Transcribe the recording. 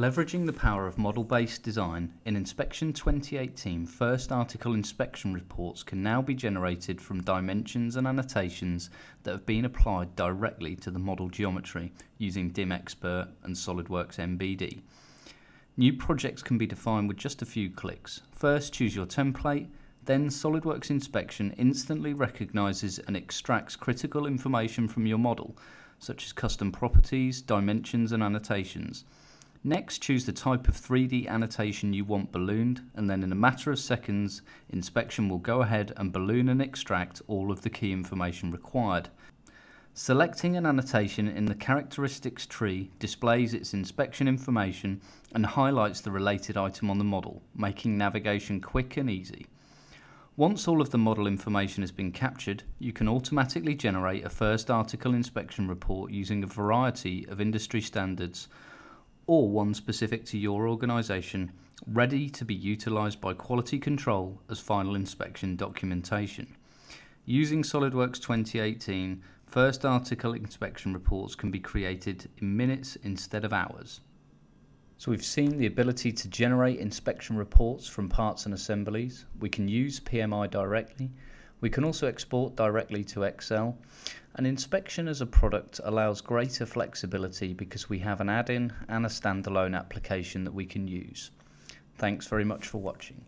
Leveraging the power of model-based design, in Inspection 2018 first article inspection reports can now be generated from dimensions and annotations that have been applied directly to the model geometry using DimExpert and SolidWorks MBD. New projects can be defined with just a few clicks. First choose your template, then SolidWorks Inspection instantly recognises and extracts critical information from your model, such as custom properties, dimensions and annotations. Next, choose the type of 3D annotation you want ballooned, and then in a matter of seconds, inspection will go ahead and balloon and extract all of the key information required. Selecting an annotation in the characteristics tree displays its inspection information and highlights the related item on the model, making navigation quick and easy. Once all of the model information has been captured, you can automatically generate a first article inspection report using a variety of industry standards or one specific to your organisation, ready to be utilised by quality control as final inspection documentation. Using SOLIDWORKS 2018, first article inspection reports can be created in minutes instead of hours. So we've seen the ability to generate inspection reports from parts and assemblies. We can use PMI directly. We can also export directly to Excel an inspection as a product allows greater flexibility because we have an add-in and a standalone application that we can use. Thanks very much for watching.